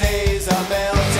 days are melting.